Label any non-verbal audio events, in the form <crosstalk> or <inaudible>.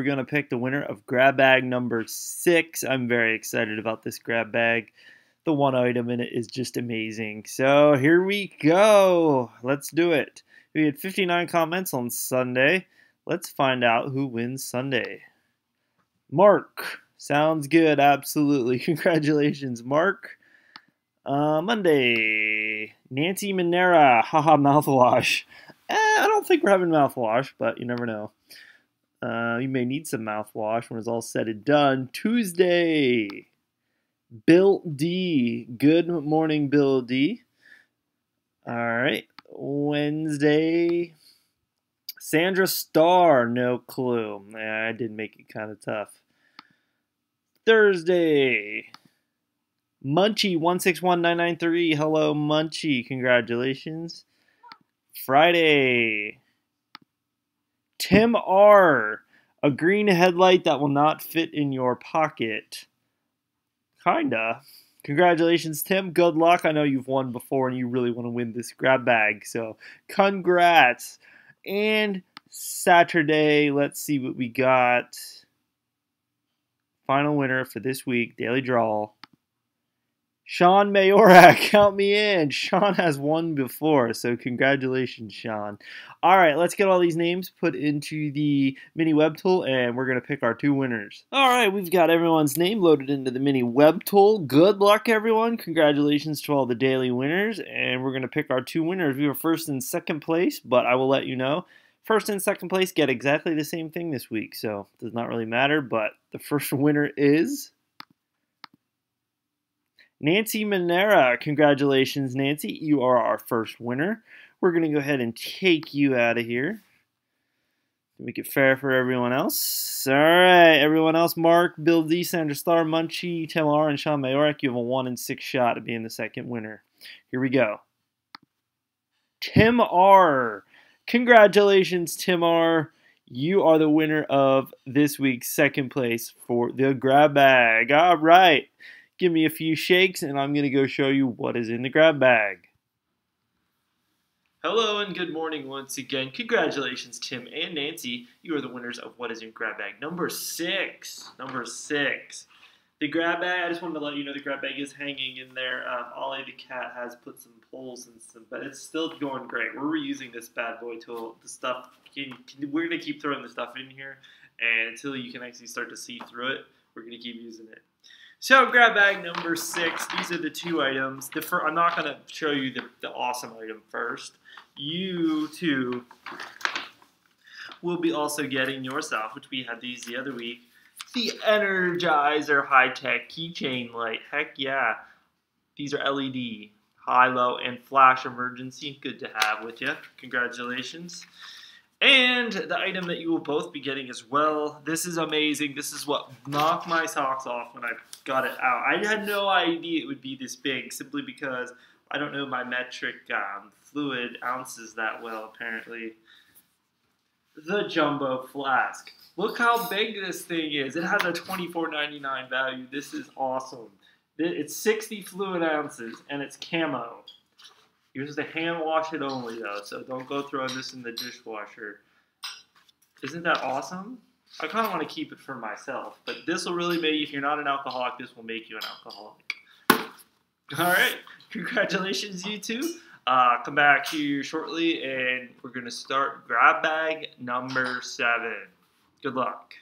we're going to pick the winner of grab bag number six. I'm very excited about this grab bag. The one item in it is just amazing. So here we go. Let's do it. We had 59 comments on Sunday. Let's find out who wins Sunday. Mark. Sounds good. Absolutely. <laughs> Congratulations, Mark. Uh, Monday. Nancy Minera. Haha, mouthwash. Eh, I don't think we're having mouthwash, but you never know. Uh, you may need some mouthwash when it's all said and done. Tuesday. Bill D. Good morning, Bill D. All right. Wednesday. Sandra Starr. No clue. I did make it kind of tough. Thursday. Munchie161993. Hello, Munchie. Congratulations. Friday. Tim R. A green headlight that will not fit in your pocket. Kinda. Congratulations, Tim. Good luck. I know you've won before and you really want to win this grab bag. So, congrats. And Saturday, let's see what we got. Final winner for this week, Daily Draw. Sean Mayorak, <laughs> count me in. Sean has won before, so congratulations, Sean. All right, let's get all these names put into the mini web tool, and we're going to pick our two winners. All right, we've got everyone's name loaded into the mini web tool. Good luck, everyone. Congratulations to all the daily winners, and we're going to pick our two winners. We were first and second place, but I will let you know. First and second place get exactly the same thing this week, so it does not really matter, but the <laughs> first winner is Nancy Minera. Congratulations, Nancy. You are our first winner. We're going to go ahead and take you out of here. Make it fair for everyone else. All right, everyone else. Mark, Bill D, Sandra Star, Munchie, Tim R, and Sean Mayorak. You have a one in six shot at being the second winner. Here we go. Tim R. Congratulations, Tim R. You are the winner of this week's second place for the grab bag. All right. Give me a few shakes and I'm going to go show you what is in the grab bag. Hello and good morning once again. Congratulations, Tim and Nancy. You are the winners of what is in grab bag number six. Number six. The grab bag, I just wanted to let you know the grab bag is hanging in there. Um, Ollie the cat has put some poles and some, but it's still going great. We're reusing this bad boy tool. The stuff, can, can, we're going to keep throwing the stuff in here, and until you can actually start to see through it, we're going to keep using it. So grab bag number six. These are the two items. The I'm not going to show you the, the awesome item first. You too will be also getting yourself, which we had these the other week, the Energizer high-tech keychain light. Heck yeah. These are LED, high, low, and flash emergency. Good to have with you. Congratulations. And the item that you will both be getting as well. This is amazing. This is what knocked my socks off when I got it out. I had no idea it would be this big simply because I don't know my metric um, fluid ounces that well, apparently. The Jumbo Flask. Look how big this thing is. It has a $24.99 value. This is awesome. It's 60 fluid ounces and it's camo. Use the hand wash it only though, so don't go throwing this in the dishwasher. Isn't that awesome? I kind of want to keep it for myself, but this will really make you. if you're not an alcoholic, this will make you an alcoholic. All right, congratulations, you two. Uh, come back here shortly, and we're gonna start grab bag number seven. Good luck.